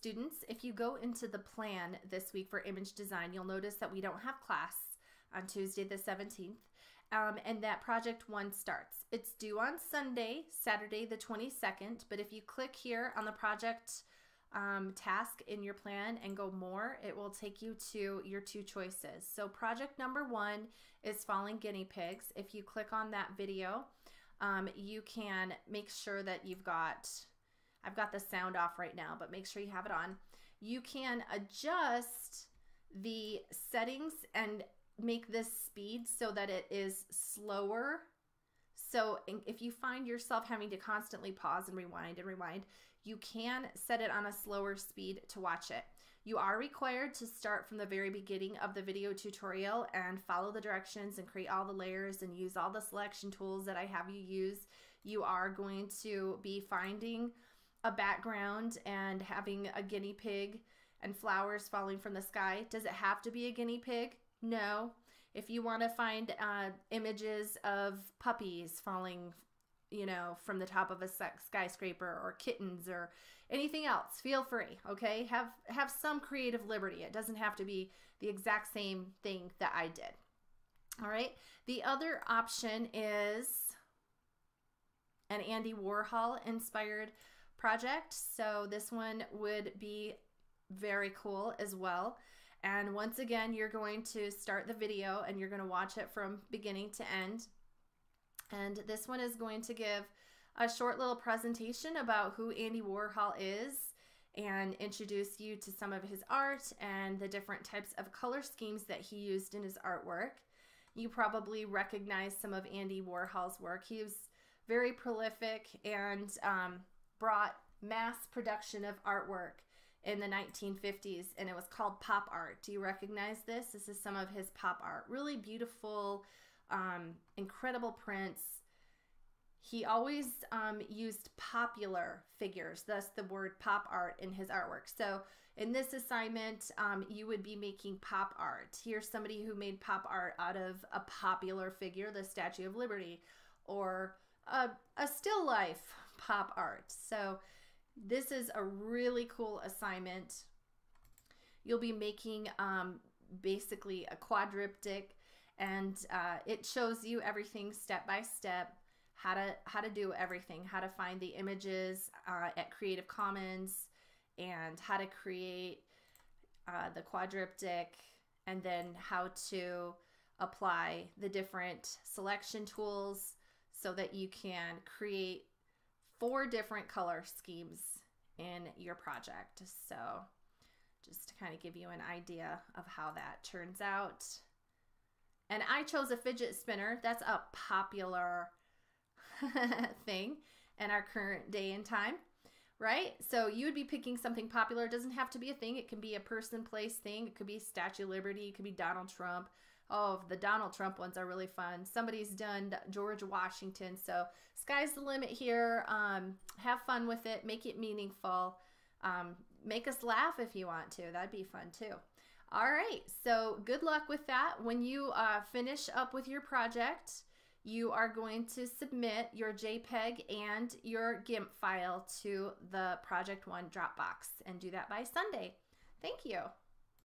students, if you go into the plan this week for image design, you'll notice that we don't have class on Tuesday the 17th um, and that project one starts. It's due on Sunday, Saturday the 22nd, but if you click here on the project um, task in your plan and go more, it will take you to your two choices. So project number one is falling guinea pigs. If you click on that video, um, you can make sure that you've got, I've got the sound off right now, but make sure you have it on. You can adjust the settings and make this speed so that it is slower. So if you find yourself having to constantly pause and rewind and rewind, you can set it on a slower speed to watch it. You are required to start from the very beginning of the video tutorial and follow the directions and create all the layers and use all the selection tools that I have you use. You are going to be finding a background and having a guinea pig and flowers falling from the sky. Does it have to be a guinea pig? No. If you want to find uh, images of puppies falling, you know, from the top of a skyscraper or kittens or anything else, feel free. Okay, have have some creative liberty. It doesn't have to be the exact same thing that I did. All right. The other option is an Andy Warhol inspired project. So this one would be very cool as well. And once again, you're going to start the video and you're going to watch it from beginning to end. And this one is going to give a short little presentation about who Andy Warhol is and introduce you to some of his art and the different types of color schemes that he used in his artwork. You probably recognize some of Andy Warhol's work. He was very prolific and um, brought mass production of artwork in the 1950s and it was called pop art. Do you recognize this? This is some of his pop art. Really beautiful, um, incredible prints. He always um, used popular figures, thus the word pop art in his artwork. So in this assignment, um, you would be making pop art. Here's somebody who made pop art out of a popular figure, the Statue of Liberty, or a, a still life pop art. So this is a really cool assignment. You'll be making um, basically a quadriptych and uh, it shows you everything step by step how to how to do everything how to find the images uh, at creative commons and how to create uh, the quadriptych and then how to apply the different selection tools so that you can create four different color schemes in your project. So just to kind of give you an idea of how that turns out. And I chose a fidget spinner. That's a popular thing in our current day and time, right? So you would be picking something popular. It doesn't have to be a thing. It can be a person, place, thing. It could be Statue of Liberty. It could be Donald Trump. Oh, the Donald Trump ones are really fun. Somebody's done George Washington. So sky's the limit here. Um, have fun with it. Make it meaningful. Um, make us laugh if you want to. That'd be fun too. All right. So good luck with that. When you uh, finish up with your project, you are going to submit your JPEG and your GIMP file to the Project One Dropbox and do that by Sunday. Thank you.